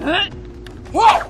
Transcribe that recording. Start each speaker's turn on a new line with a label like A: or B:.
A: Whoa!